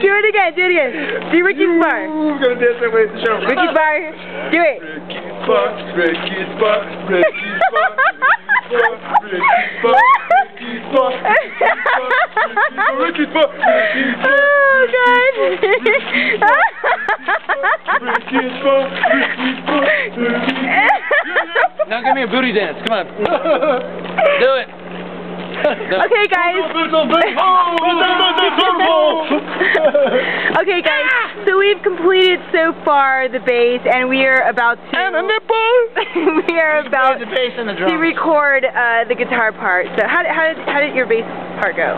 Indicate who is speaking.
Speaker 1: do it again, do it again. Do Ricky bar.
Speaker 2: I'm gonna dance that way at the show.
Speaker 1: Ricky's bar. Do it.
Speaker 2: Ricky's bar, Ricky's bar, Ricky's bar, Ricky's bar, Ricky's bar, Ricky's bar, Ricky's bar.
Speaker 1: Oh god.
Speaker 2: Ricky's bar, Ricky's bar,
Speaker 3: Now give me a booty dance. Come on. Do it.
Speaker 1: Okay, guys. Okay, guys. So we've completed so far the bass, and we are about to.
Speaker 2: And a nipple.
Speaker 1: we are about
Speaker 3: the bass and the
Speaker 1: to record uh, the guitar part. So how did, how did how did your bass part go?